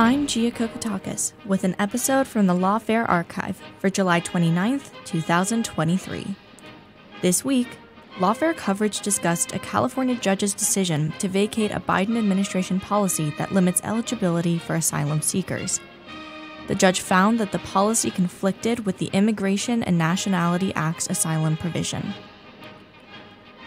I'm Gia Kokotakis with an episode from the Lawfare Archive for July 29th, 2023. This week, Lawfare coverage discussed a California judge's decision to vacate a Biden administration policy that limits eligibility for asylum seekers. The judge found that the policy conflicted with the Immigration and Nationality Act's asylum provision.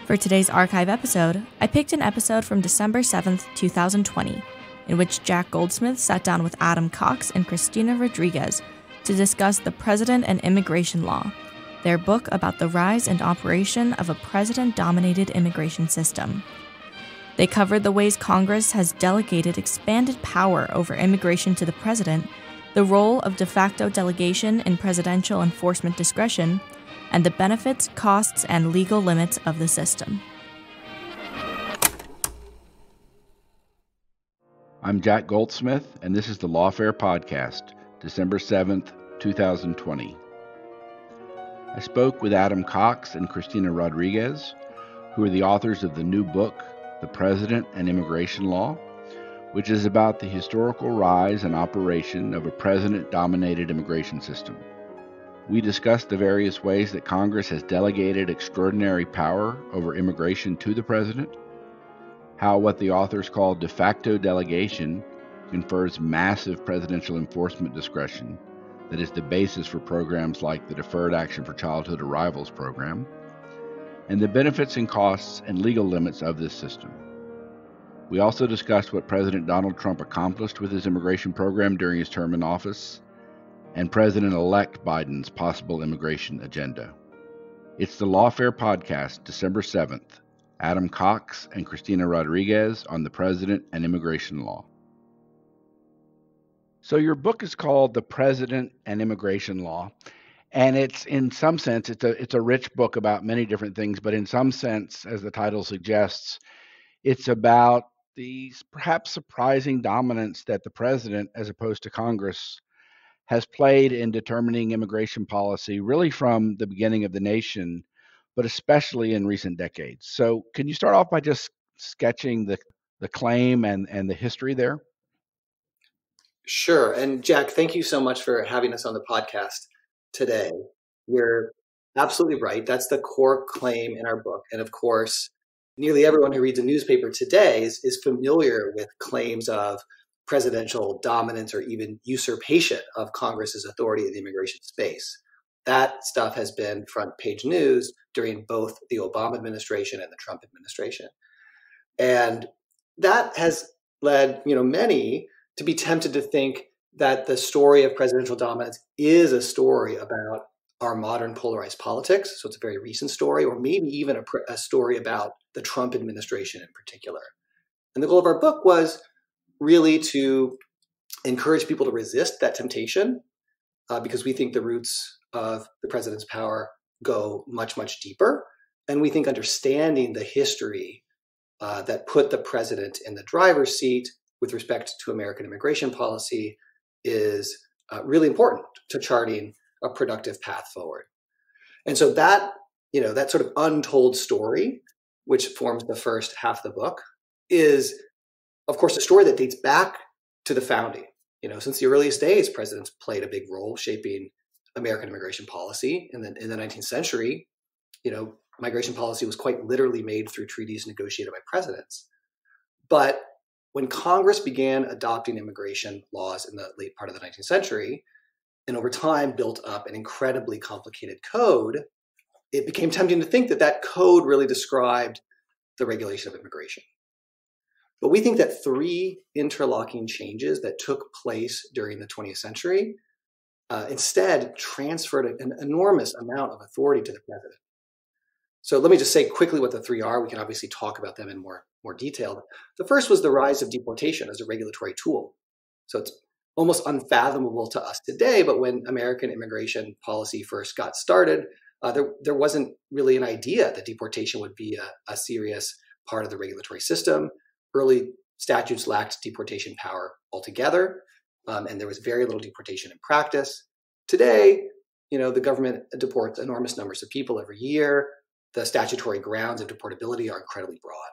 For today's archive episode, I picked an episode from December 7th, 2020, in which Jack Goldsmith sat down with Adam Cox and Cristina Rodriguez to discuss the President and Immigration Law, their book about the rise and operation of a president dominated immigration system. They covered the ways Congress has delegated expanded power over immigration to the president, the role of de facto delegation in presidential enforcement discretion, and the benefits, costs, and legal limits of the system. I'm Jack Goldsmith, and this is the Lawfare Podcast, December 7th, 2020. I spoke with Adam Cox and Cristina Rodriguez, who are the authors of the new book, The President and Immigration Law, which is about the historical rise and operation of a president dominated immigration system. We discussed the various ways that Congress has delegated extraordinary power over immigration to the president, how what the authors call de facto delegation confers massive presidential enforcement discretion that is the basis for programs like the Deferred Action for Childhood Arrivals program, and the benefits and costs and legal limits of this system. We also discussed what President Donald Trump accomplished with his immigration program during his term in office and President elect Biden's possible immigration agenda. It's the Lawfare Podcast, December 7th. Adam Cox and Cristina Rodriguez on the President and Immigration Law. So, your book is called The President and Immigration Law. And it's in some sense, it's a, it's a rich book about many different things, but in some sense, as the title suggests, it's about the perhaps surprising dominance that the president, as opposed to Congress, has played in determining immigration policy really from the beginning of the nation, but especially in recent decades. So, can you start off by just sketching the, the claim and, and the history there? Sure. And Jack, thank you so much for having us on the podcast today. You're absolutely right. That's the core claim in our book. And of course, nearly everyone who reads a newspaper today is, is familiar with claims of presidential dominance or even usurpation of Congress's authority in the immigration space. That stuff has been front page news during both the Obama administration and the Trump administration. And that has led, you know, many to be tempted to think that the story of presidential dominance is a story about our modern polarized politics. So it's a very recent story, or maybe even a, a story about the Trump administration in particular. And the goal of our book was really to encourage people to resist that temptation uh, because we think the roots of the president's power go much, much deeper. And we think understanding the history uh, that put the president in the driver's seat with respect to American immigration policy is uh, really important to charting a productive path forward. And so that, you know, that sort of untold story, which forms the first half of the book, is of course, a story that dates back to the founding. You know, since the earliest days, presidents played a big role shaping American immigration policy. And then in the 19th century, you know, migration policy was quite literally made through treaties negotiated by presidents. But when Congress began adopting immigration laws in the late part of the 19th century, and over time built up an incredibly complicated code, it became tempting to think that that code really described the regulation of immigration. But we think that three interlocking changes that took place during the 20th century uh, instead transferred an enormous amount of authority to the president. So let me just say quickly what the three are. We can obviously talk about them in more, more detail. The first was the rise of deportation as a regulatory tool. So it's almost unfathomable to us today, but when American immigration policy first got started, uh, there, there wasn't really an idea that deportation would be a, a serious part of the regulatory system early statutes lacked deportation power altogether, um, and there was very little deportation in practice. Today, you know, the government deports enormous numbers of people every year. The statutory grounds of deportability are incredibly broad.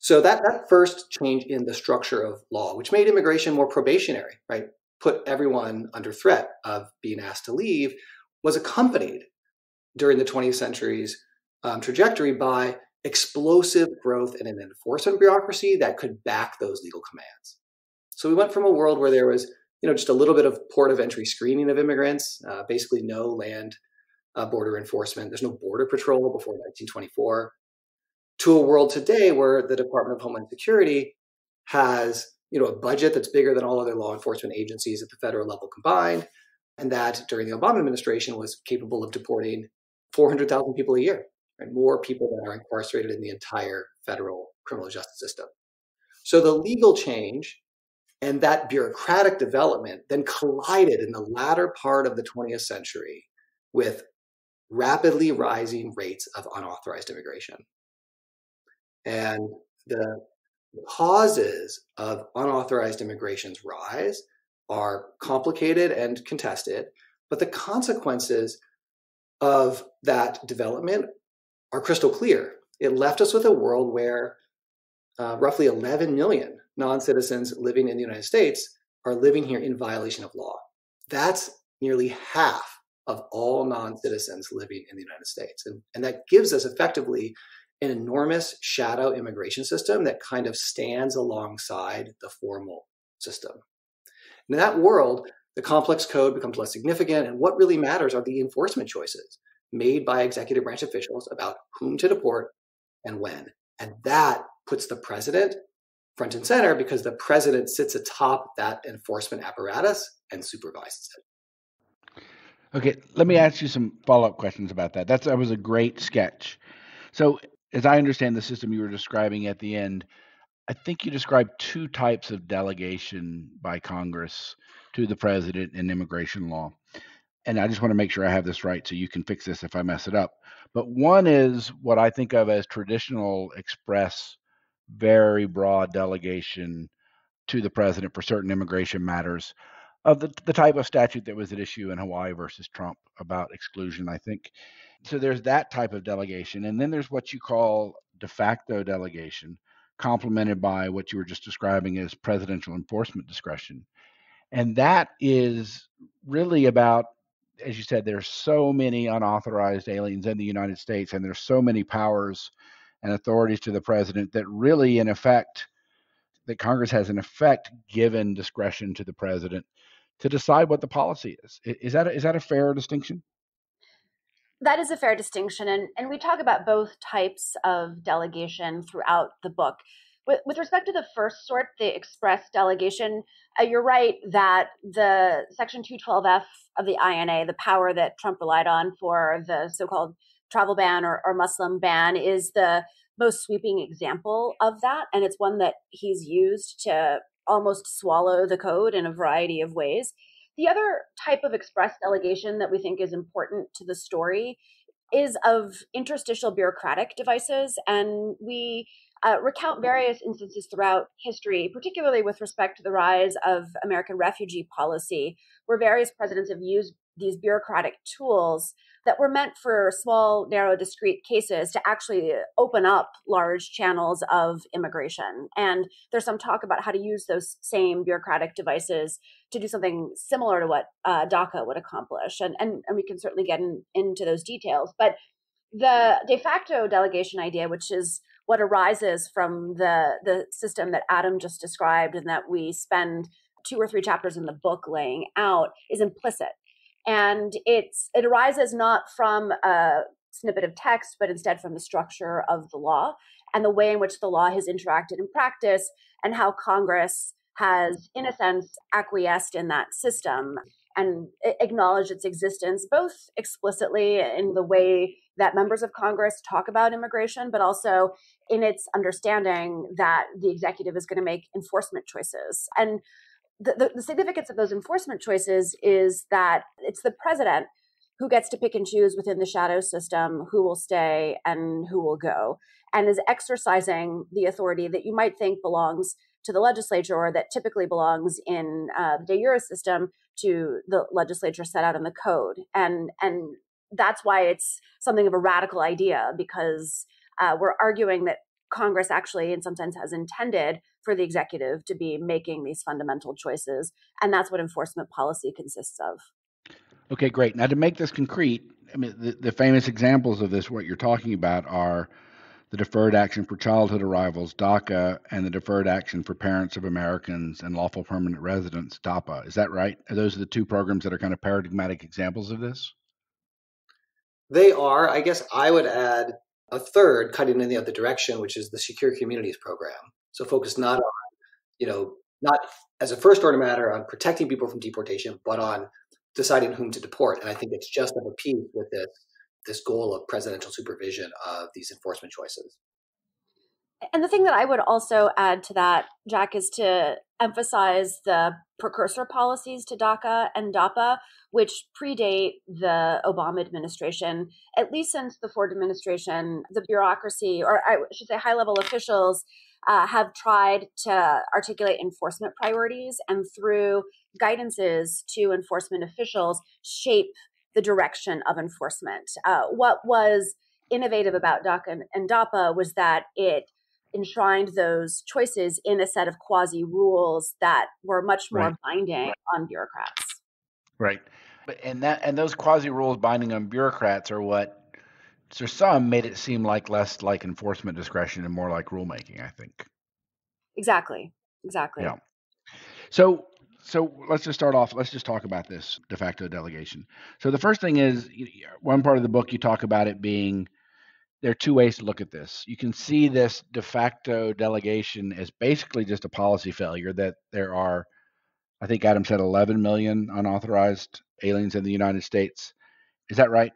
So that, that first change in the structure of law, which made immigration more probationary, right, put everyone under threat of being asked to leave, was accompanied during the 20th century's um, trajectory by explosive growth in an enforcement bureaucracy that could back those legal commands. So we went from a world where there was, you know, just a little bit of port of entry screening of immigrants, uh, basically no land uh, border enforcement. There's no border patrol before 1924 to a world today where the Department of Homeland Security has you know a budget that's bigger than all other law enforcement agencies at the federal level combined, and that during the Obama administration was capable of deporting 400,000 people a year, right? more people that are incarcerated in the entire federal criminal justice system. So the legal change and that bureaucratic development then collided in the latter part of the 20th century with rapidly rising rates of unauthorized immigration. And the causes of unauthorized immigration's rise are complicated and contested, but the consequences of that development are crystal clear. It left us with a world where uh, roughly 11 million non citizens living in the United States are living here in violation of law. That's nearly half of all non citizens living in the United States. And, and that gives us effectively an enormous shadow immigration system that kind of stands alongside the formal system. In that world, the complex code becomes less significant, and what really matters are the enforcement choices made by executive branch officials about whom to deport and when. And that puts the president front and center because the president sits atop that enforcement apparatus and supervises it. Okay, let me ask you some follow-up questions about that. That's that was a great sketch. So as I understand the system you were describing at the end, I think you described two types of delegation by Congress to the president in immigration law. And I just want to make sure I have this right so you can fix this if I mess it up. But one is what I think of as traditional express, very broad delegation to the president for certain immigration matters of the, the type of statute that was at issue in Hawaii versus Trump about exclusion, I think. So there's that type of delegation. And then there's what you call de facto delegation, complemented by what you were just describing as presidential enforcement discretion. And that is really about, as you said, there's so many unauthorized aliens in the United States, and there's so many powers and authorities to the president that really, in effect, that Congress has in effect given discretion to the president to decide what the policy is. Is that a, is that a fair distinction? that is a fair distinction and, and we talk about both types of delegation throughout the book with, with respect to the first sort the express delegation uh, you're right that the section 212f of the ina the power that trump relied on for the so-called travel ban or, or muslim ban is the most sweeping example of that and it's one that he's used to almost swallow the code in a variety of ways the other type of express delegation that we think is important to the story is of interstitial bureaucratic devices. And we uh, recount various instances throughout history, particularly with respect to the rise of American refugee policy, where various presidents have used these bureaucratic tools that were meant for small, narrow, discrete cases to actually open up large channels of immigration. And there's some talk about how to use those same bureaucratic devices to do something similar to what uh, DACA would accomplish. And, and, and we can certainly get in, into those details. But the de facto delegation idea, which is what arises from the, the system that Adam just described and that we spend two or three chapters in the book laying out, is implicit and it's it arises not from a snippet of text but instead from the structure of the law and the way in which the law has interacted in practice and how congress has in a sense acquiesced in that system and acknowledged its existence both explicitly in the way that members of congress talk about immigration but also in its understanding that the executive is going to make enforcement choices. And the, the, significance of those enforcement choices is that it's the president who gets to pick and choose within the shadow system who will stay and who will go, and is exercising the authority that you might think belongs to the legislature or that typically belongs in uh, the de jure system to the legislature set out in the code. And, and that's why it's something of a radical idea because uh, we're arguing that Congress actually, in some sense, has intended for the executive to be making these fundamental choices. And that's what enforcement policy consists of. Okay, great. Now, to make this concrete, I mean, the, the famous examples of this, what you're talking about, are the Deferred Action for Childhood Arrivals, DACA, and the Deferred Action for Parents of Americans and Lawful Permanent Residents, DAPA. Is that right? Are those the two programs that are kind of paradigmatic examples of this? They are. I guess I would add a third cutting in the other direction, which is the Secure Communities Program. So focused not on, you know, not as a first order matter on protecting people from deportation, but on deciding whom to deport. And I think it's just of a piece with this this goal of presidential supervision of these enforcement choices. And the thing that I would also add to that, Jack, is to emphasize the precursor policies to DACA and DAPA, which predate the Obama administration. At least since the Ford administration, the bureaucracy, or I should say high level officials, uh, have tried to articulate enforcement priorities and through guidances to enforcement officials shape the direction of enforcement. Uh, what was innovative about DACA and DAPA was that it enshrined those choices in a set of quasi rules that were much more right. binding on bureaucrats. Right. But and that and those quasi rules binding on bureaucrats are what so some made it seem like less like enforcement discretion and more like rulemaking, I think. Exactly. Exactly. Yeah. So so let's just start off. Let's just talk about this de facto delegation. So the first thing is one part of the book you talk about it being there are two ways to look at this. You can see mm-hmm. this de facto delegation as basically just a policy failure that there are, I think Adam said 11 million unauthorized aliens in the United States. Is that right?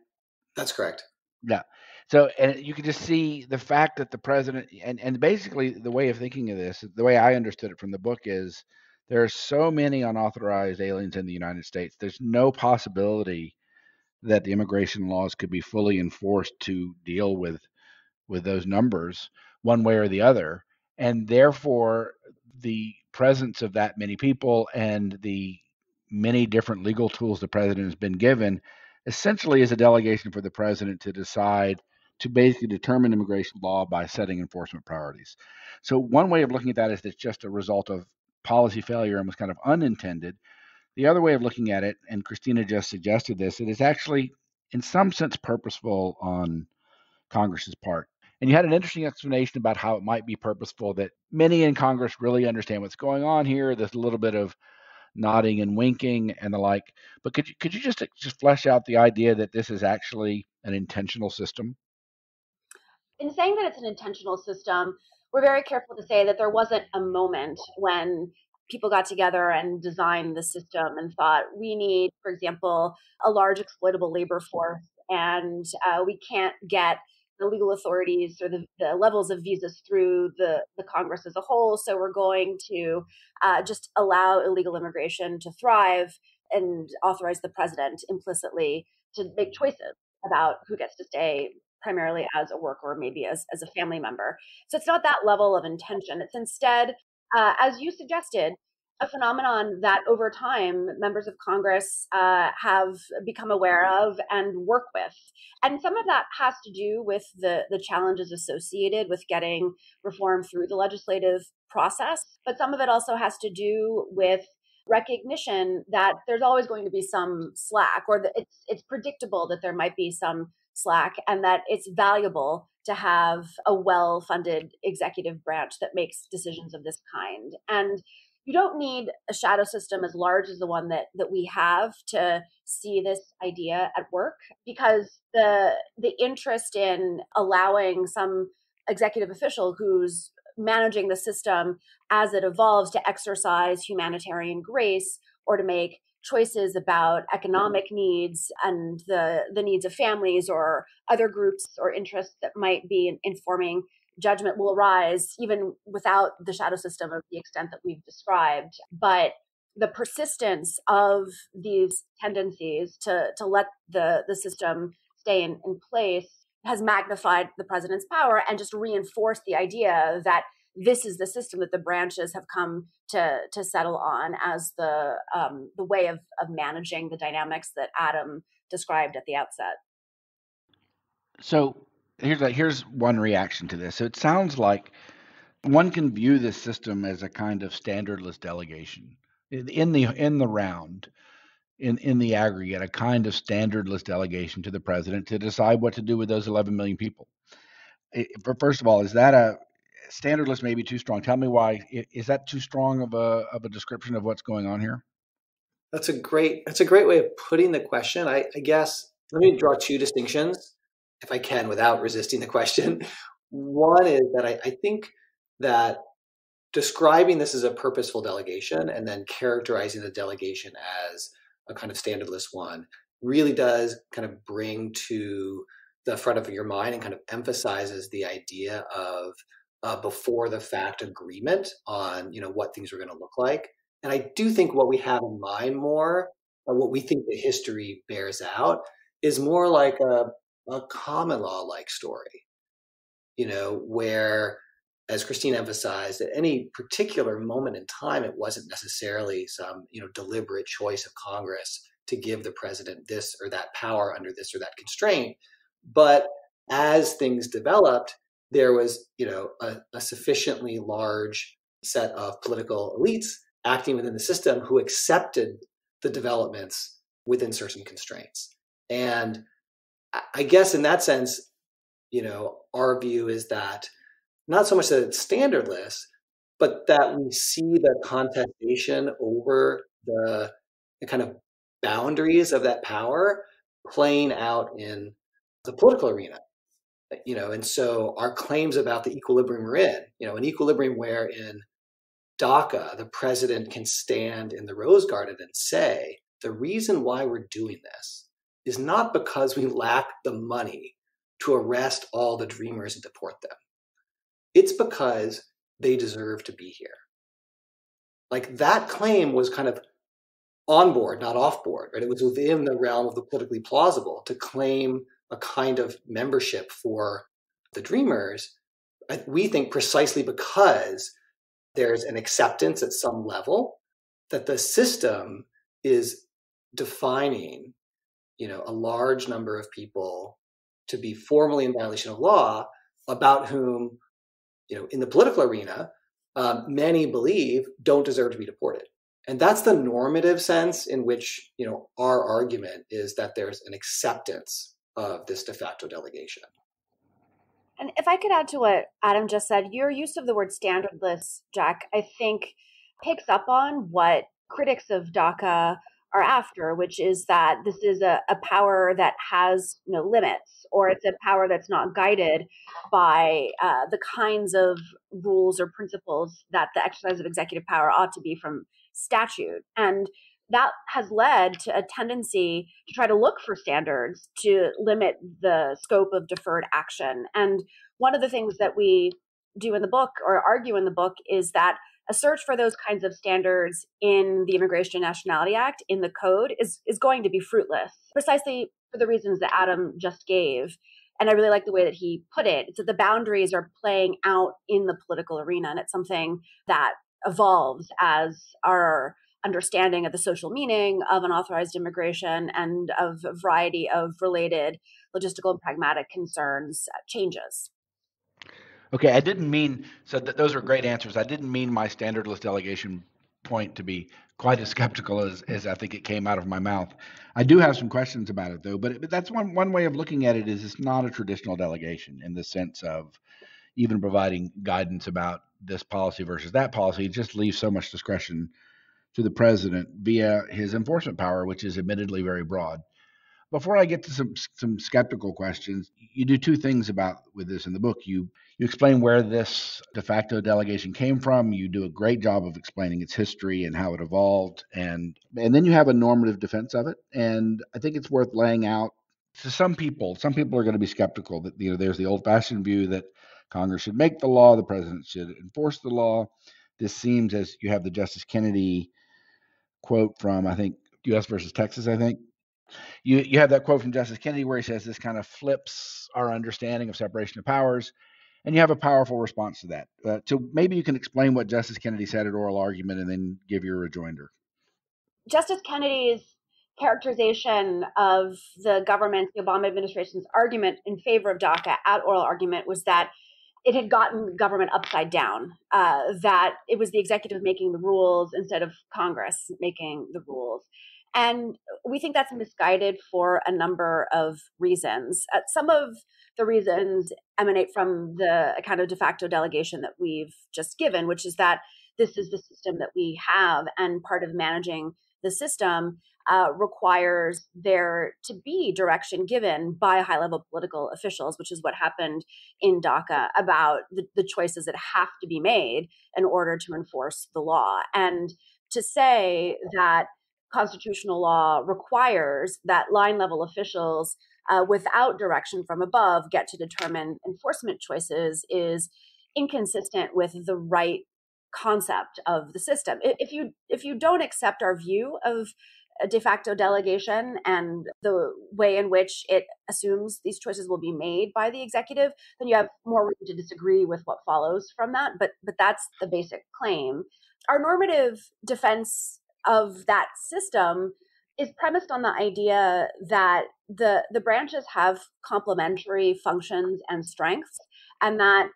That's correct. Yeah. So, and you can just see the fact that the president, and, and basically the way of thinking of this, the way I understood it from the book is there are so many unauthorized aliens in the United States. There's no possibility that the immigration laws could be fully enforced to deal with with those numbers one way or the other. And therefore, the presence of that many people and the many different legal tools the president has been given essentially is a delegation for the president to decide to basically determine immigration law by setting enforcement priorities. So one way of looking at that is it's just a result of policy failure and was kind of unintended. The other way of looking at it, and Cristina just suggested this, it is actually in some sense purposeful on Congress's part. And you had an interesting explanation about how it might be purposeful that many in Congress really understand what's going on here. There's a little bit of nodding and winking and the like. But could you could you just just flesh out the idea that this is actually an intentional system? In saying that it's an intentional system, we're very careful to say that there wasn't a moment when people got together and designed the system and thought we need, for example, a large exploitable labor force, and uh, we can't get the legal authorities or the, the, levels of visas through the, the Congress as a whole. So we're going to uh, just allow illegal immigration to thrive and authorize the president implicitly to make choices about who gets to stay primarily as a worker, maybe as, as a family member. So it's not that level of intention. It's instead, uh, as you suggested, a phenomenon that over time members of Congress uh, have become aware of and work with. And some of that has to do with the, the challenges associated with getting reform through the legislative process. But some of it also has to do with recognition that there's always going to be some slack or that it's it's predictable that there might be some slack and that it's valuable to have a well funded executive branch that makes decisions of this kind. And you don't need a shadow system as large as the one that that we have to see this idea at work because the the interest in allowing some executive official who's managing the system as it evolves to exercise humanitarian grace or to make choices about economic needs and the the needs of families or other groups or interests that might be informing judgment will arise even without the shadow system of the extent that we've described. But the persistence of these tendencies to to let the the system stay in, in place has magnified the president's power and just reinforced the idea that this is the system that the branches have come to to settle on as the um, the way of of managing the dynamics that Adam described at the outset. So here's here's one reaction to this. So it sounds like one can view this system as a kind of standardless delegation in the in the round in in the aggregate a kind of standardless delegation to the president to decide what to do with those 11 million people first of all is that a standardless may be too strong. Tell me why is that too strong of a of a description of what's going on here? That's a great that's a great way of putting the question. I, I guess let me draw two distinctions if i can without resisting the question. One is that I, I think that describing this as a purposeful delegation and then characterizing the delegation as a kind of standardless one really does kind of bring to the front of your mind and kind of emphasizes the idea of uh, before the fact agreement on you know what things are going to look like and i do think what we have in mind more or what we think the history bears out is more like a, a common law like story you know where as Christine emphasized, at any particular moment in time, it wasn't necessarily some you know deliberate choice of Congress to give the president this or that power under this or that constraint. But as things developed, there was you know a, a sufficiently large set of political elites acting within the system who accepted the developments within certain constraints. And I guess in that sense, you know, our view is that not so much that it's standardless, but that we see the contestation over the, the kind of boundaries of that power playing out in the political arena you know and so our claims about the equilibrium we're in you know an equilibrium where in daca the president can stand in the rose garden and say the reason why we're doing this is not because we lack the money to arrest all the dreamers and deport them it's because they deserve to be here. Like that claim was kind of on board, not off board, right? It was within the realm of the politically plausible to claim a kind of membership for the dreamers. We think precisely because there's an acceptance at some level that the system is defining, you know, a large number of people to be formally in violation of law about whom you know, in the political arena, um, many believe don't deserve to be deported. And that's the normative sense in which, you know, our argument is that there's an acceptance of this de facto delegation. And if I could add to what Adam just said, your use of the word standardless, Jack, I think picks up on what critics of DACA are after, which is that this is a, a power that has no limits, or it's a power that's not guided by uh, the kinds of rules or principles that the exercise of executive power ought to be from statute. And that has led to a tendency to try to look for standards to limit the scope of deferred action. And one of the things that we do in the book or argue in the book is that a search for those kinds of standards in the Immigration and Nationality Act in the code is is going to be fruitless precisely for the reasons that Adam just gave. And I really like the way that he put it. It's that the boundaries are playing out in the political arena, and it's something that evolves as our understanding of the social meaning of unauthorized immigration and of a variety of related logistical and pragmatic concerns uh, changes. Okay, I didn't mean so. Th- those are great answers. I didn't mean my standardless delegation point to be quite as skeptical as, as I think it came out of my mouth. I do have some questions about it though, but, but that's one one way of looking at it is it's not a traditional delegation in the sense of even providing guidance about this policy versus that policy. It just leaves so much discretion to the president via his enforcement power, which is admittedly very broad before I get to some some skeptical questions, you do two things about with this in the book. You you explain where this de facto delegation came from. You do a great job of explaining its history and how it evolved, and and then you have a normative defense of it. And I think it's worth laying out to some people. Some people are going to be skeptical that you know there's the old-fashioned view that Congress should make the law, the president should enforce the law. This seems as you have the Justice Kennedy quote from I think U.S. versus Texas, I think you you have that quote from Justice Kennedy where he says this kind of flips our understanding of separation of powers, and you have a powerful response to that. Uh, so maybe you can explain what Justice Kennedy said at oral argument, and then give your rejoinder. Justice Kennedy's characterization of the government, the Obama administration's argument in favor of DACA at oral argument was that it had gotten government upside down, uh, that it was the executive making the rules instead of Congress making the rules. And we think that's misguided for a number of reasons. Uh, some of the reasons emanate from the kind of de facto delegation that we've just given, which is that this is the system that we have, and part of managing the system uh, requires there to be direction given by high level political officials, which is what happened in DACA about the, the choices that have to be made in order to enforce the law. And to say that constitutional law requires that line level officials uh, without direction from above get to determine enforcement choices is inconsistent with the right concept of the system if you if you don't accept our view of a de facto delegation and the way in which it assumes these choices will be made by the executive then you have more room to disagree with what follows from that. But but that's the basic claim. Our normative defense of that system is premised on the idea that the the branches have complementary functions and strengths and that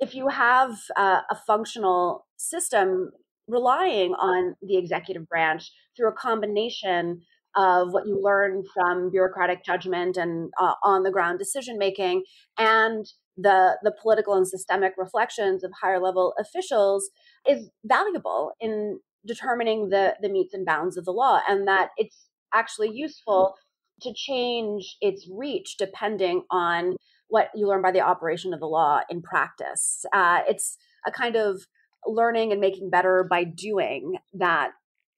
if you have uh, a functional system relying on the executive branch through a combination of what you learn from bureaucratic judgment and uh, on the ground decision making and the the political and systemic reflections of higher level officials is valuable in determining the the metes and bounds of the law and that it's actually useful to change its reach depending on what you learn by the operation of the law in practice. Uh, it's a kind of learning and making better by doing that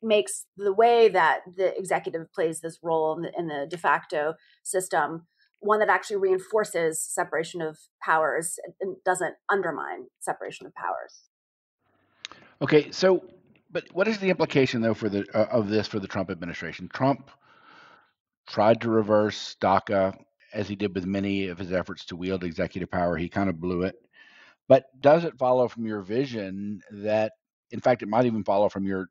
makes the way that the executive plays this role in the, in the de facto system one that actually reinforces separation of powers and doesn't undermine separation of powers. Okay, so but what is the implication though for the uh, of this for the Trump administration? Trump tried to reverse DACA as he did with many of his efforts to wield executive power. He kind of blew it. But does it follow from your vision that, in fact, it might even follow from your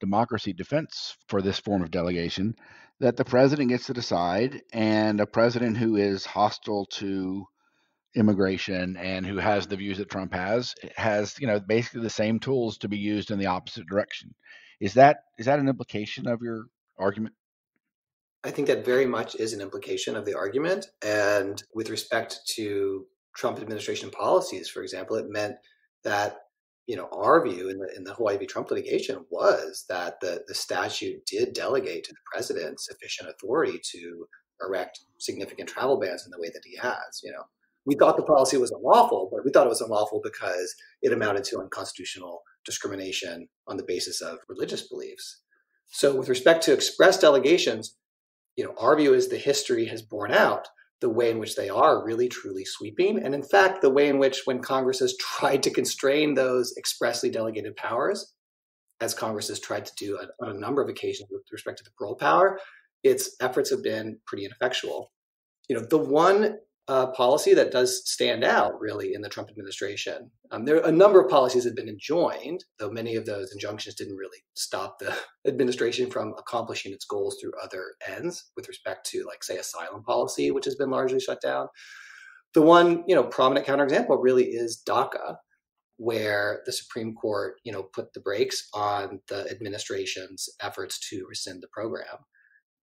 democracy defense for this form of delegation that the president gets to decide, and a president who is hostile to immigration and who has the views that Trump has has you know basically the same tools to be used in the opposite direction. Is that is that an implication of your argument? I think that very much is an implication of the argument. And with respect to Trump administration policies, for example, it meant that you know our view in the in the Hawaii v. Trump litigation was that the the statute did delegate to the president sufficient authority to erect significant travel bans in the way that he has. You know, we thought the policy was unlawful, but we thought it was unlawful because it amounted to unconstitutional discrimination on the basis of religious beliefs. So, with respect to express delegations, you know, our view is the history has borne out the way in which they are really truly sweeping. And in fact, the way in which when Congress has tried to constrain those expressly delegated powers, as Congress has tried to do on a number of occasions with respect to the parole power, its efforts have been pretty ineffectual. You know, the one uh, policy that does stand out really in the Trump administration. Um, there a number of policies have been enjoined, though many of those injunctions didn't really stop the administration from accomplishing its goals through other ends with respect to, like, say, asylum policy, which has been largely shut down. The one, you know, prominent counterexample really is DACA, where the Supreme Court, you know, put the brakes on the administration's efforts to rescind the program.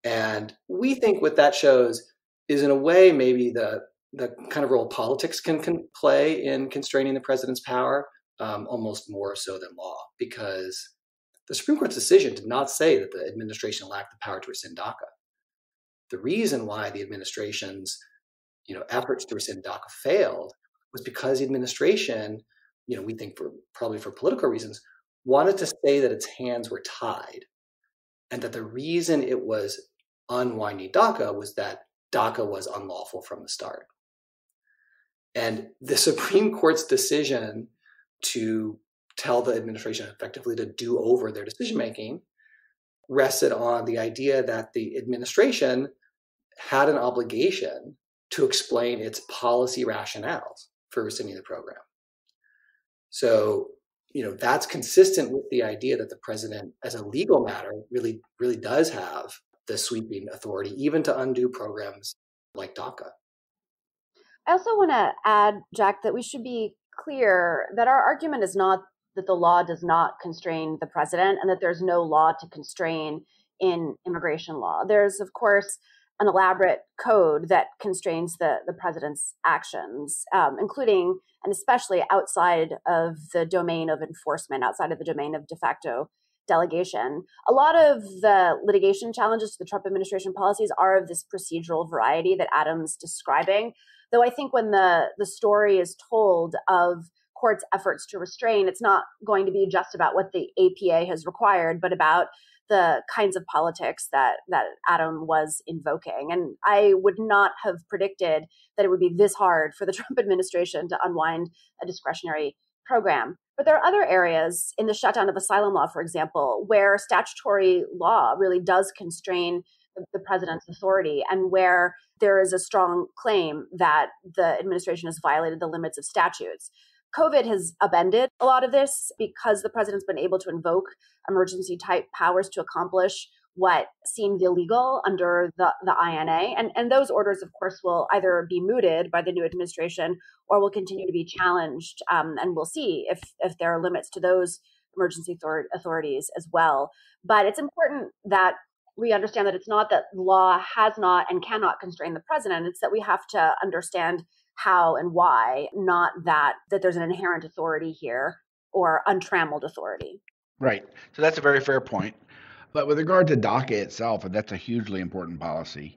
And we think what that shows is in a way maybe the the kind of role politics can, can play in constraining the president's power, um, almost more so than law, because the Supreme Court's decision did not say that the administration lacked the power to rescind DACA. The reason why the administration's you know efforts to rescind DACA failed was because the administration, you know, we think for probably for political reasons, wanted to say that its hands were tied, and that the reason it was unwinding DACA was that DACA was unlawful from the start. And the Supreme Court's decision to tell the administration effectively to do over their decision making rested on the idea that the administration had an obligation to explain its policy rationales for rescinding the program. So, you know, that's consistent with the idea that the president, as a legal matter, really, really does have the sweeping authority, even to undo programs like DACA. I also want to add, Jack, that we should be clear that our argument is not that the law does not constrain the president and that there's no law to constrain in immigration law. There's, of course, an elaborate code that constrains the, the president's actions, um, including and especially outside of the domain of enforcement, outside of the domain of de facto delegation. A lot of the litigation challenges to the Trump administration policies are of this procedural variety that Adam's describing. Though I think when the, the story is told of courts' efforts to restrain, it's not going to be just about what the APA has required, but about the kinds of politics that that Adam was invoking. And I would not have predicted that it would be this hard for the Trump administration to unwind a discretionary program. But there are other areas in the shutdown of asylum law, for example, where statutory law really does constrain the president's authority and where there is a strong claim that the administration has violated the limits of statutes. COVID has upended a lot of this because the president's been able to invoke emergency type powers to accomplish what seemed illegal under the, the INA. And, and those orders, of course, will either be mooted by the new administration or will continue to be challenged. Um, and we'll see if, if there are limits to those emergency author- authorities as well. But it's important that we understand that it's not that law has not and cannot constrain the president, it's that we have to understand how and why, not that that there's an inherent authority here or untrammeled authority. Right. So that's a very fair point. But with regard to DACA itself, and that's a hugely important policy.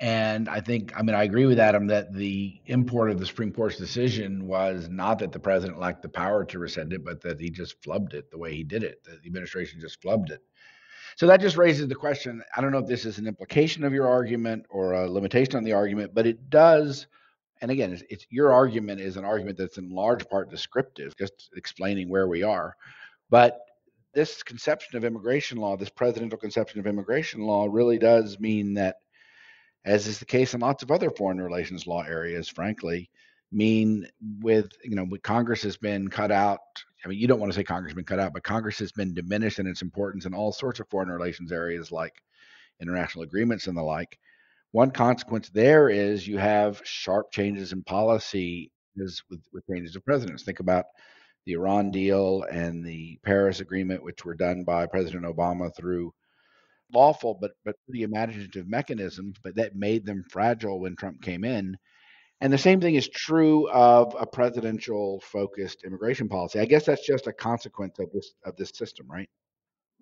And I think, I mean, I agree with Adam that the import of the Supreme Court's decision was not that the president lacked the power to rescind it, but that he just flubbed it the way he did it. The administration just flubbed it. So that just raises the question. I don't know if this is an implication of your argument or a limitation on the argument, but it does and again, it's, it's, your argument is an argument that's in large part descriptive, just explaining where we are. But this conception of immigration law, this presidential conception of immigration law, really does mean that, as is the case in lots of other foreign relations law areas, frankly, mean with you know, with Congress has been cut out. I mean, you don't want to say Congress has been cut out, but Congress has been diminished in its importance in all sorts of foreign relations areas like international agreements and the like one consequence there is you have sharp changes in policy with, with changes of presidents. Think about the Iran deal and the Paris Agreement, which were done by President Obama through lawful but but pretty imaginative mechanisms, but that made them fragile when Trump came in. And the same thing is true of a presidential focused immigration policy. I guess that's just a consequence of this of this system, right?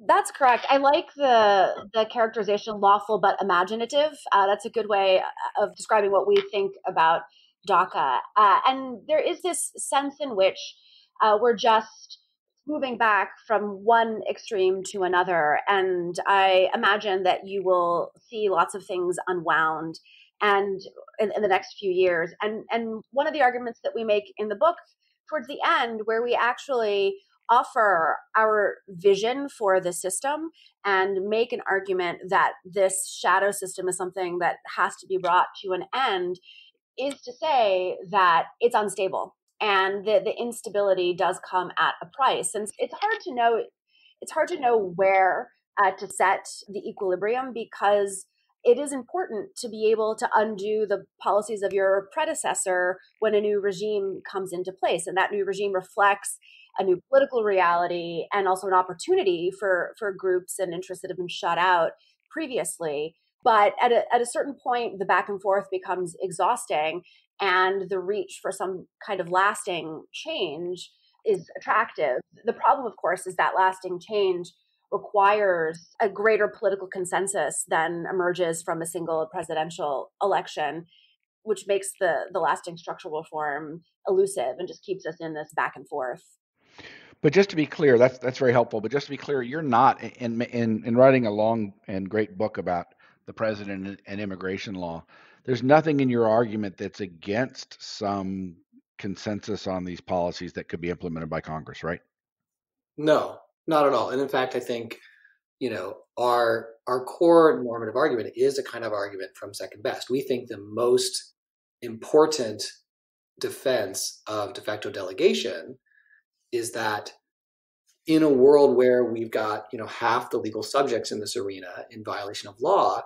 That's correct. I like the the characterization lawful but imaginative. Uh, that's a good way uh, of describing what we think about DACA. Uh, and there is this sense in which uh, we're just moving back from one extreme to another. And I imagine that you will see lots of things unwound and in, in the next few years. And and one of the arguments that we make in the book towards the end, where we actually offer our vision for the system and make an argument that this shadow system is something that has to be brought to an end is to say that it's unstable and the, the instability does come at a price and it's hard to know it's hard to know where uh, to set the equilibrium because it is important to be able to undo the policies of your predecessor when a new regime comes into place and that new regime reflects a new political reality and also an opportunity for for groups and interests that have been shut out previously. But at a, at a certain point the back and forth becomes exhausting and the reach for some kind of lasting change is attractive. The problem of course is that lasting change requires a greater political consensus than emerges from a single presidential election which makes the the lasting structural reform elusive and just keeps us in this back and forth but just to be clear, that's that's very helpful. But just to be clear, you're not in in in writing a long and great book about the president and immigration law. There's nothing in your argument that's against some consensus on these policies that could be implemented by Congress, right? No, not at all. And in fact, I think you know our our core normative argument is a kind of argument from second best. We think the most important defense of de facto delegation is that in a world where we've got you know half the legal subjects in this arena in violation of law,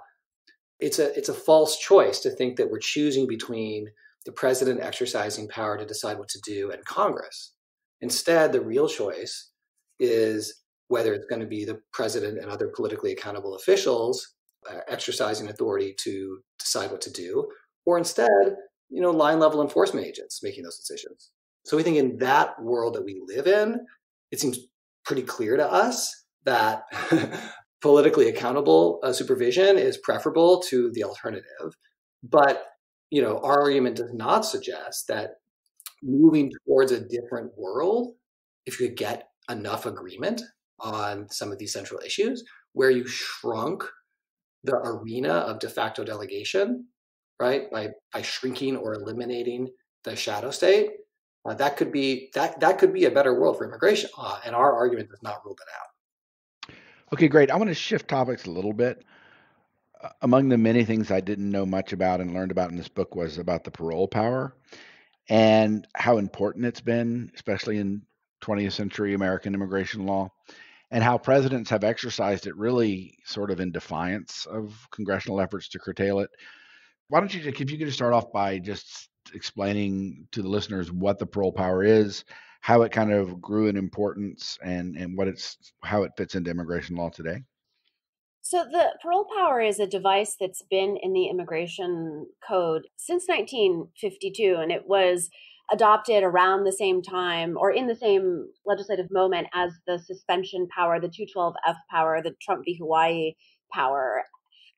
it's a it's a false choice to think that we're choosing between the president exercising power to decide what to do and Congress. Instead, the real choice is whether it's going to be the president and other politically accountable officials uh, exercising authority to decide what to do, or instead, you know, line level enforcement agents making those decisions. So we think in that world that we live in, it seems pretty clear to us that politically accountable uh, supervision is preferable to the alternative. But you know, our argument does not suggest that moving towards a different world, if you could get enough agreement on some of these central issues, where you shrunk the arena of de facto delegation, right, by by shrinking or eliminating the shadow state, uh, that could be that that could be a better world for immigration uh, and our argument does not rule that out. Okay great. I want to shift topics a little bit. Uh, among the many things i didn't know much about and learned about in this book was about the parole power and how important it's been especially in 20th century american immigration law and how presidents have exercised it really sort of in defiance of congressional efforts to curtail it why don't you if you could just start off by just explaining to the listeners what the parole power is, how it kind of grew in importance, and and what it's how it fits into immigration law today? So the parole power is a device that's been in the immigration code since 1952, and it was adopted around the same time or in the same legislative moment as the suspension power, the 212F power, the Trump v. Hawaii power.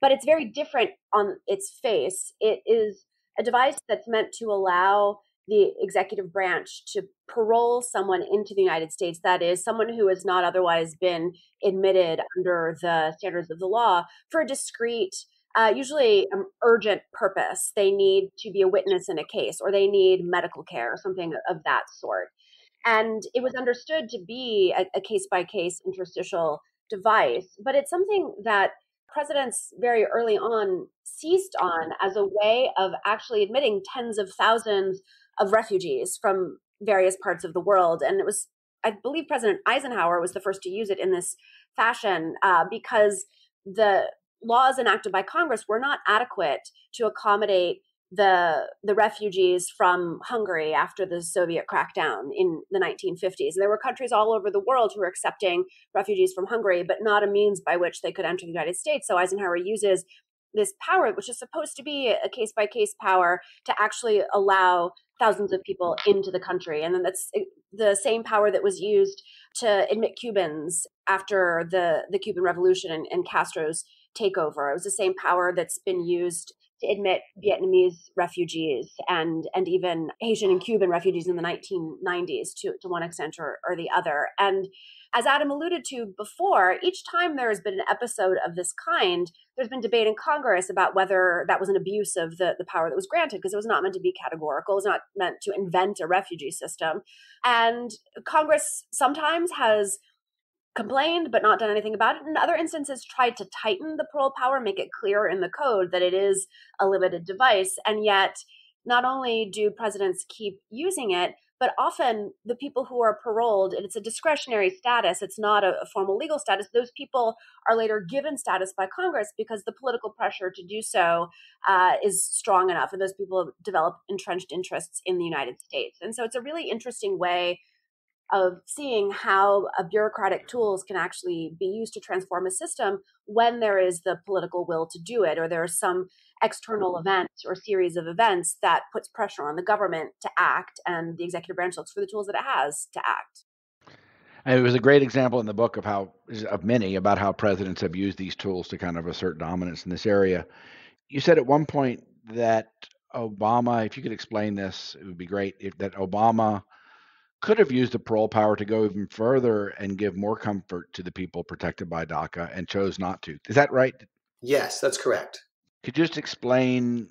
But it's very different on its face. It is a device that's meant to allow the executive branch to parole someone into the United States, that is, someone who has not otherwise been admitted under the standards of the law for a discrete, uh, usually an urgent purpose. They need to be a witness in a case or they need medical care or something of that sort. And it was understood to be a case by case interstitial device, but it's something that presidents very early on seized on as a way of actually admitting tens of thousands of refugees from various parts of the world. And it was, I believe, President Eisenhower was the first to use it in this fashion uh, because the laws enacted by Congress were not adequate to accommodate the the refugees from Hungary after the Soviet crackdown in the 1950s. And there were countries all over the world who were accepting refugees from Hungary, but not a means by which they could enter the United States. So Eisenhower uses this power, which is supposed to be a case by case power, to actually allow thousands of people into the country. And then that's the same power that was used to admit Cubans after the, the Cuban Revolution and, and Castro's takeover. It was the same power that's been used to admit Vietnamese refugees and and even Haitian and Cuban refugees in the 1990s to, to one extent or, or the other. And as Adam alluded to before, each time there has been an episode of this kind, there's been debate in Congress about whether that was an abuse of the, the power that was granted, because it was not meant to be categorical. It was not meant to invent a refugee system. And Congress sometimes has complained but not done anything about it. In other instances, tried to tighten the parole power, make it clear in the code that it is a limited device. And yet, not only do presidents keep using it, but often the people who are paroled, and it's a discretionary status, it's not a, a, formal legal status, those people are later given status by Congress because the political pressure to do so uh, is strong enough, and those people develop entrenched interests in the United States. And so it's a really interesting way of seeing how a bureaucratic tools can actually be used to transform a system when there is the political will to do it or there is some external event or series of events that puts pressure on the government to act and the executive branch looks for the tools that it has to act. And it was a great example in the book of how of many about how presidents have used these tools to kind of assert dominance in this area. You said at one point that obama if you could explain this it would be great if that obama could have used the parole power to go even further and give more comfort to the people protected by DACA and chose not to. Is that right? Yes, that's correct. Could you just explain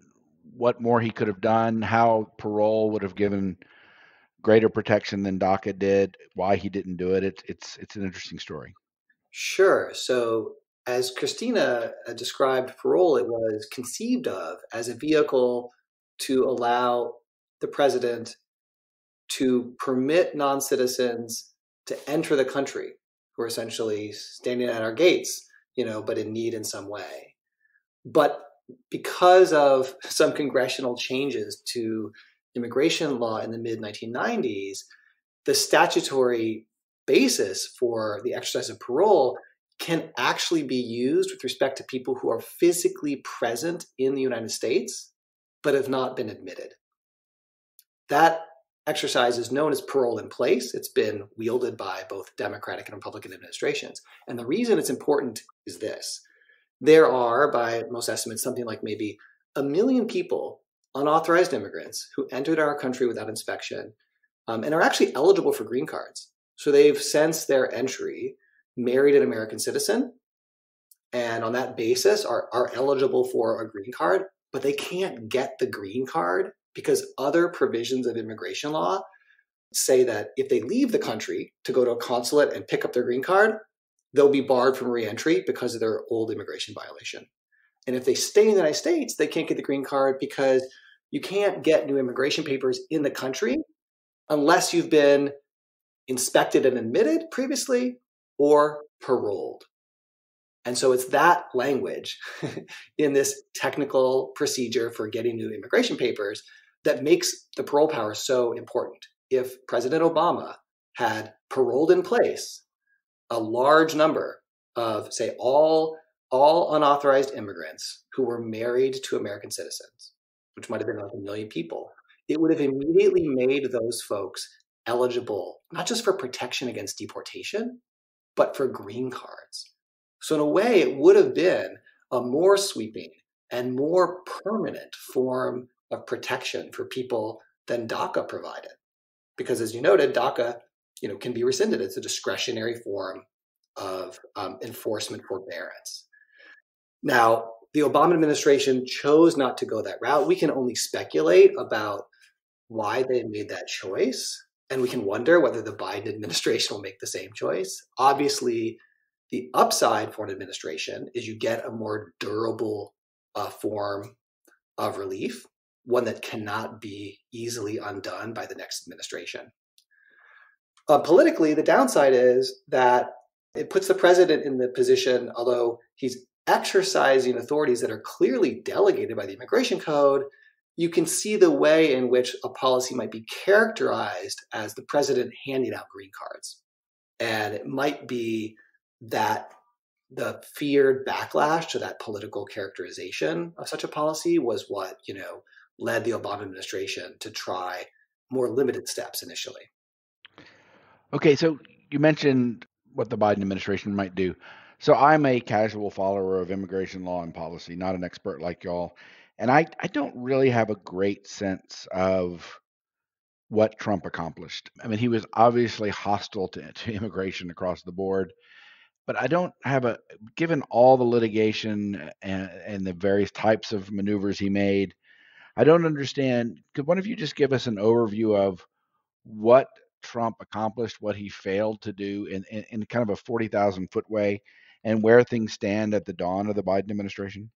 what more he could have done, how parole would have given greater protection than DACA did, why he didn't do it? It's it's it's an interesting story. Sure. So as Cristina uh, described parole, it was conceived of as a vehicle to allow the president to permit non citizens to enter the country who are essentially standing at our gates, you know, but in need in some way. But because of some congressional changes to immigration law in the mid 1990s, the statutory basis for the exercise of parole can actually be used with respect to people who are physically present in the United States but have not been admitted. That exercise is known as parole in place. It's been wielded by both Democratic and Republican administrations. And the reason it's important is this there are, by most estimates, something like maybe a million people, unauthorized immigrants, who entered our country without inspection um, and are actually eligible for green cards. So they've, since their entry, married an American citizen and on that basis are, are eligible for a green card, but they can't get the green card because other provisions of immigration law say that if they leave the country to go to a consulate and pick up their green card, they'll be barred from reentry because of their old immigration violation. And if they stay in the United States, they can't get the green card because you can't get new immigration papers in the country unless you've been inspected and admitted previously or paroled. And so it's that language in this technical procedure for getting new immigration papers that makes the parole power so important. If President Obama had paroled in place a large number of, say, all, all unauthorized immigrants who were married to American citizens, which might have been like a million people, it would have immediately made those folks eligible, not just for protection against deportation, but for green cards. So, in a way, it would have been a more sweeping and more permanent form of protection for people than DACA provided. Because as you noted, DACA you know, can be rescinded. It's a discretionary form of um, enforcement forbearance. Now, the Obama administration chose not to go that route. We can only speculate about why they made that choice. And we can wonder whether the Biden administration will make the same choice. Obviously, the upside for an administration is you get a more durable uh, form of relief, one that cannot be easily undone by the next administration. Uh, politically, the downside is that it puts the president in the position, although he's exercising authorities that are clearly delegated by the immigration code, you can see the way in which a policy might be characterized as the president handing out green cards. And it might be that the feared backlash to that political characterization of such a policy was what, you know, led the Obama administration to try more limited steps initially. Okay, so you mentioned what the Biden administration might do. So I'm a casual follower of immigration law and policy, not an expert like y'all. And I, I don't really have a great sense of what Trump accomplished. I mean, he was obviously hostile to, to immigration across the board, but I don't have a, given all the litigation and, and the various types of maneuvers he made, I don't understand. Could one of you just give us an overview of what Trump accomplished, what he failed to do in, in, in kind of a 40,000 foot way, and where things stand at the dawn of the Biden administration?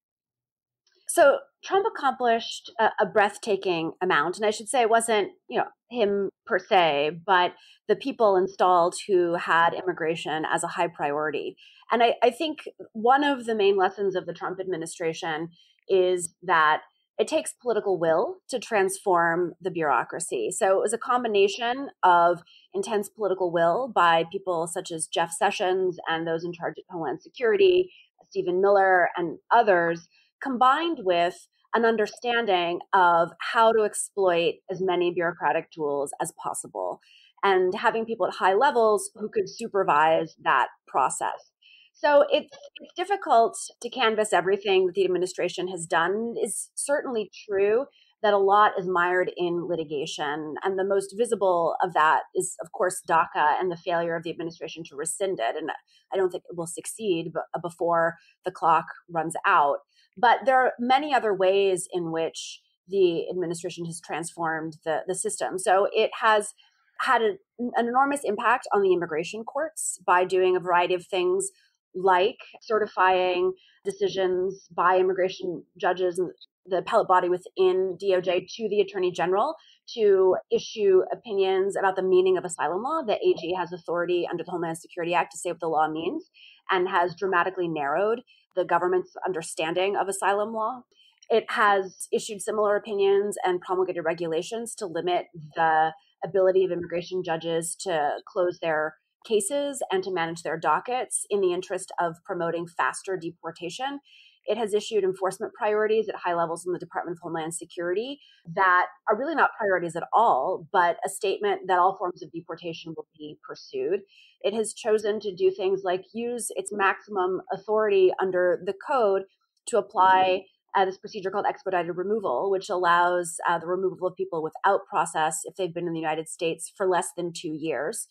So Trump accomplished a, a, breathtaking amount, and I should say it wasn't you know him per se, but the people installed who had immigration as a high priority. And I, I think one of the main lessons of the Trump administration is that it takes political will to transform the bureaucracy. So it was a combination of intense political will by people such as Jeff Sessions and those in charge of Homeland Security, Stephen Miller, and others combined with an understanding of how to exploit as many bureaucratic tools as possible and having people at high levels who could supervise that process. So it's it's difficult to canvass everything that the administration has done. Is certainly true that a lot is mired in litigation, and the most visible of that is, of course, DACA and the failure of the administration to rescind it. And I don't think it will succeed uh, before the clock runs out. But there are many other ways in which the administration has transformed the, the system. So it has had an, an enormous impact on the immigration courts by doing a variety of things like certifying decisions by immigration judges and the appellate body within DOJ to the Attorney General to issue opinions about the meaning of asylum law. The AG has authority under the Homeland Security Act to say what the law means and has dramatically narrowed the government's understanding of asylum law. It has issued similar opinions and promulgated regulations to limit the ability of immigration judges to close their cases and to manage their dockets in the interest of promoting faster deportation. It has issued enforcement priorities at high levels in the Department of Homeland Security that are really not priorities at all, but a statement that all forms of deportation will be pursued. It has chosen to do things like use its maximum authority under the code to apply uh, this procedure called expedited removal, which allows uh, the removal of people without process if they've been in the United States for less than two years.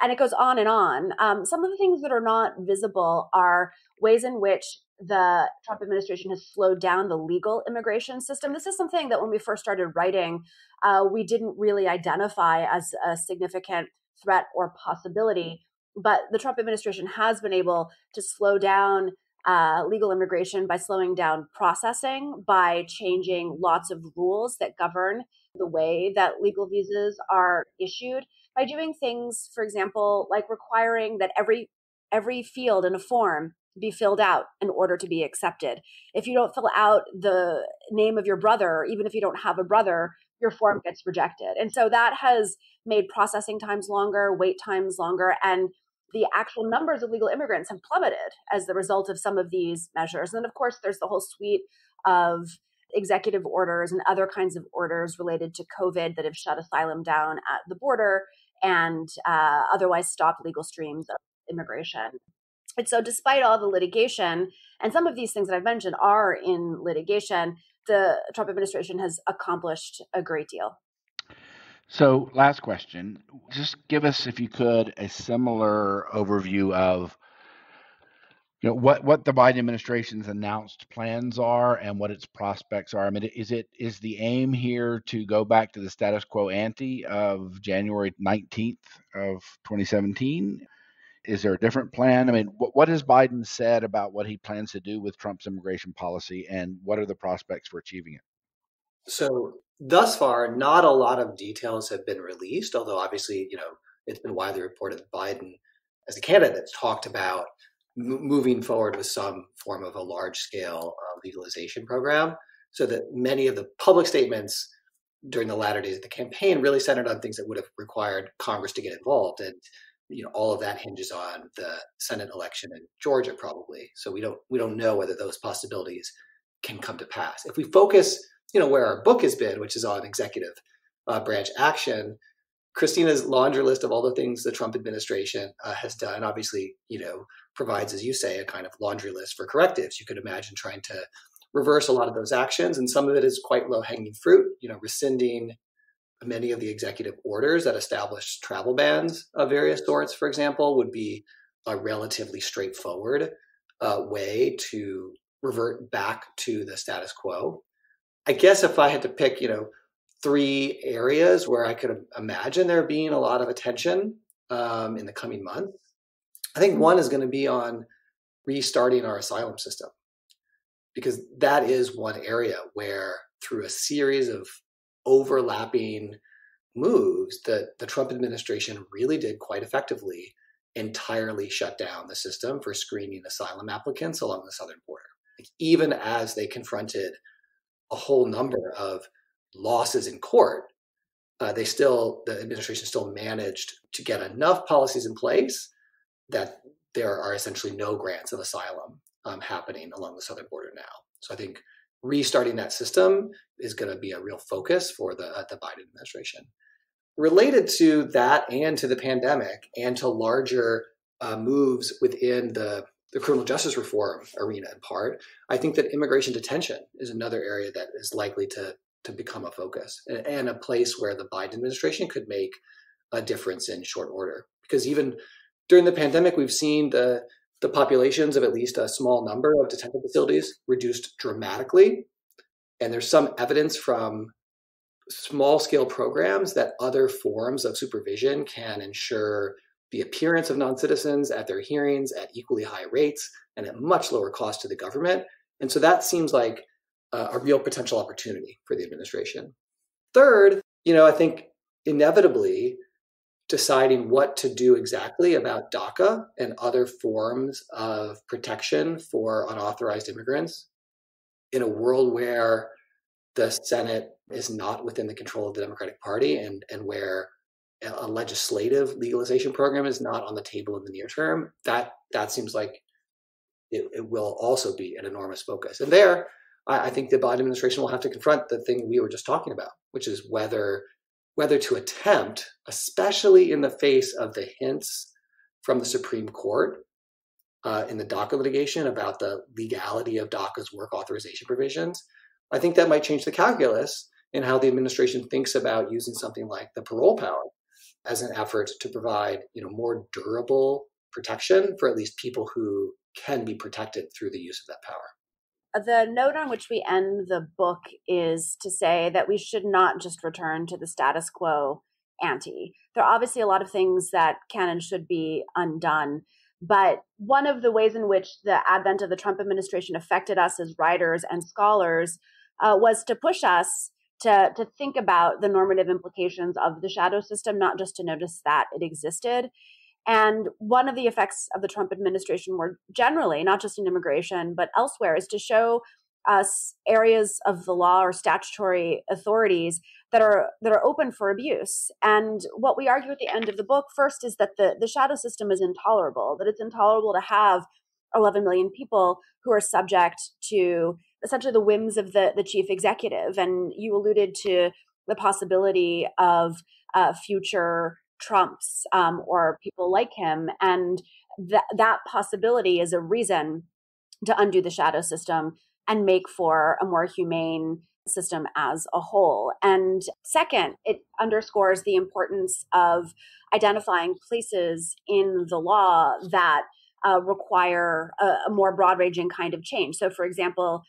And it goes on and on. Um, some of the things that are not visible are ways in which the Trump administration has slowed down the legal immigration system. This is something that when we first started writing, uh, we didn't really identify as a significant threat or possibility. But the Trump administration has been able to slow down uh, legal immigration by slowing down processing, by changing lots of rules that govern the way that legal visas are issued, by doing things, for example, like requiring that every every field in a form be filled out in order to be accepted. If you don't fill out the name of your brother, even if you don't have a brother, your form gets rejected. And so that has made processing times longer, wait times longer, and the actual numbers of legal immigrants have plummeted as the result of some of these measures. And then, of course, there's the whole suite of executive orders and other kinds of orders related to COVID that have shut asylum down at the border and uh, otherwise stopped legal streams of immigration. And so, despite all the litigation, and some of these things that I've mentioned are in litigation, the Trump administration has accomplished a great deal. So, last question. Just give us, if you could, a similar overview of you know what what the Biden administration's announced plans are and what its prospects are. I mean, is it is the aim here to go back to the status quo ante of January 19th of 2017? Is there a different plan? I mean, what, what has Biden said about what he plans to do with Trump's immigration policy, and what are the prospects for achieving it? So thus far, not a lot of details have been released, although obviously, you know, it's been widely reported that Biden, as a candidate, talked about moving forward with some form of a large scale uh, legalization program. So that many of the public statements during the latter days of the campaign really centered on things that would have required Congress to get involved. And you know all of that hinges on the Senate election in Georgia, probably. So we don't we don't know whether those possibilities can come to pass. If we focus you know where our book has been, which is on executive uh, branch action. Cristina's laundry list of all the things the Trump administration uh, has done obviously, you know, provides, as you say, a kind of laundry list for correctives. You could imagine trying to reverse a lot of those actions, and some of it is quite low hanging fruit. You know, rescinding many of the executive orders that establish travel bans of various sorts, for example, would be a relatively straightforward uh, way to revert back to the status quo. I guess if I had to pick, you know, three areas where I could imagine there being a lot of attention um, in the coming months, I think one is going to be on restarting our asylum system because that is one area where through a series of overlapping moves that the Trump administration really did quite effectively entirely shut down the system for screening asylum applicants along the southern border. Like even as they confronted a whole number of losses in court, uh, they still the administration still managed to get enough policies in place that there are essentially no grants of asylum um, happening along the southern border now. So I think restarting that system is going to be a real focus for the uh, the Biden administration. Related to that and to the pandemic and to larger uh, moves within the the criminal justice reform arena in part, I think that immigration detention is another area that is likely to to become a focus and, and a place where the Biden administration could make a difference in short order. Because even during the pandemic, we've seen the the populations of at least a small number of detention facilities reduced dramatically, and there's some evidence from small scale programs that other forms of supervision can ensure the appearance of non-citizens at their hearings at equally high rates and at much lower cost to the government. And so that seems like a real potential opportunity for the administration. Third, you know, I think inevitably deciding what to do exactly about DACA and other forms of protection for unauthorized immigrants in a world where the Senate is not within the control of the Democratic Party and, and where a legislative legalization program is not on the table in the near term, that that seems like it, it will also be an enormous focus. And there, I, I think the Biden administration will have to confront the thing we were just talking about, which is whether whether to attempt, especially in the face of the hints from the Supreme Court uh, in the DACA litigation about the legality of DACA's work authorization provisions, I think that might change the calculus in how the administration thinks about using something like the parole power as an effort to provide you know more durable protection for at least people who can be protected through the use of that power the note on which we end the book is to say that we should not just return to the status quo ante. There are obviously a lot of things that can and should be undone. But one of the ways in which the advent of the Trump administration affected us as writers and scholars uh, was to push us to, to think about the normative implications of the shadow system, not just to notice that it existed, and one of the effects of the Trump administration more generally, not just in immigration, but elsewhere, is to show us areas of the law or statutory authorities that are that are open for abuse. And what we argue at the end of the book first is that the, the shadow system is intolerable, that it's intolerable to have 11 million people who are subject to essentially the whims of the, the chief executive. And you alluded to the possibility of uh, future Trumps um, or people like him. And that that possibility is a reason to undo the shadow system and make for a more humane system as a whole. And second, it underscores the importance of identifying places in the law that uh, require a, a more broad ranging kind of change. So, for example,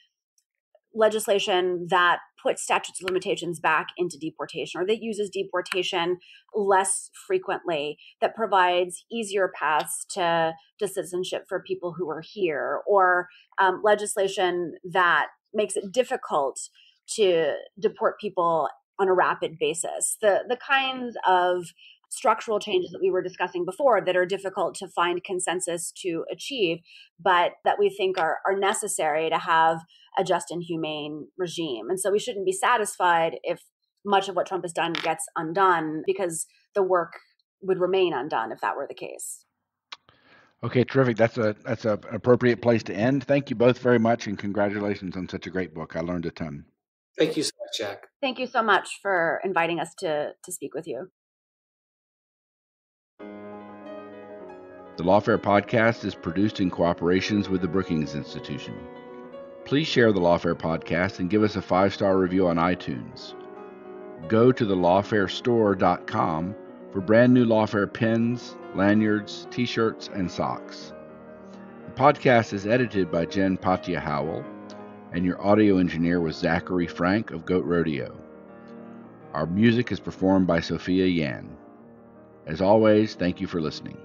legislation that puts statutes of limitations back into deportation or that uses deportation less frequently that provides easier paths to, to citizenship for people who are here or um, legislation that makes it difficult to deport people on a rapid basis. The the kinds of structural changes that we were discussing before that are difficult to find consensus to achieve, but that we think are, are necessary to have a just and humane regime. And so we shouldn't be satisfied if much of what Trump has done gets undone because the work would remain undone if that were the case. Okay, terrific. That's a that's an appropriate place to end. Thank you both very much, and congratulations on such a great book. I learned a ton. Thank you so much, Jack. Thank you so much for inviting us to to speak with you. The Lawfare podcast is produced in cooperations with the Brookings Institution. Please share the Lawfare podcast and give us a five star review on iTunes. Go to the lawfarestore.com for brand new Lawfare pins, lanyards, t shirts, and socks. The podcast is edited by Jen Patja Howell, and your audio engineer was Zachary Frank of Goat Rodeo. Our music is performed by Sophia Yan. As always, thank you for listening.